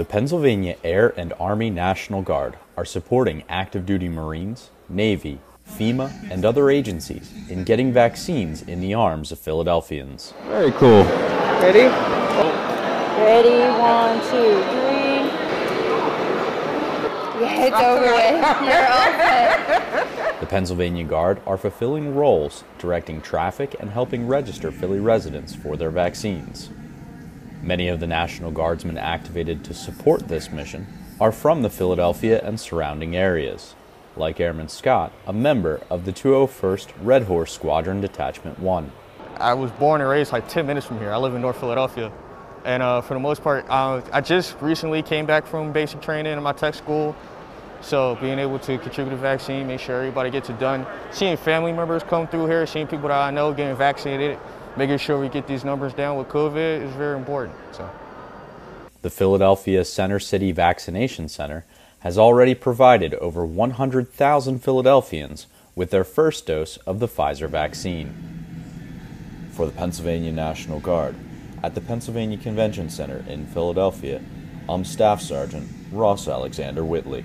The Pennsylvania Air and Army National Guard are supporting active duty Marines, Navy, FEMA, and other agencies in getting vaccines in the arms of Philadelphians. Very cool. Ready? Ready, one, two, three. Yeah, it's over with. You're all set. The Pennsylvania Guard are fulfilling roles directing traffic and helping register Philly residents for their vaccines. Many of the National Guardsmen activated to support this mission are from the Philadelphia and surrounding areas, like Airman Scott, a member of the 201st Red Horse Squadron Detachment 1. I was born and raised like 10 minutes from here. I live in North Philadelphia. And uh, for the most part, uh, I just recently came back from basic training in my tech school. So being able to contribute the vaccine, make sure everybody gets it done. Seeing family members come through here, seeing people that I know getting vaccinated, making sure we get these numbers down with COVID is very important. So. The Philadelphia Center City Vaccination Center has already provided over 100,000 Philadelphians with their first dose of the Pfizer vaccine. For the Pennsylvania National Guard, at the Pennsylvania Convention Center in Philadelphia, I'm Staff Sergeant Ross Alexander Whitley.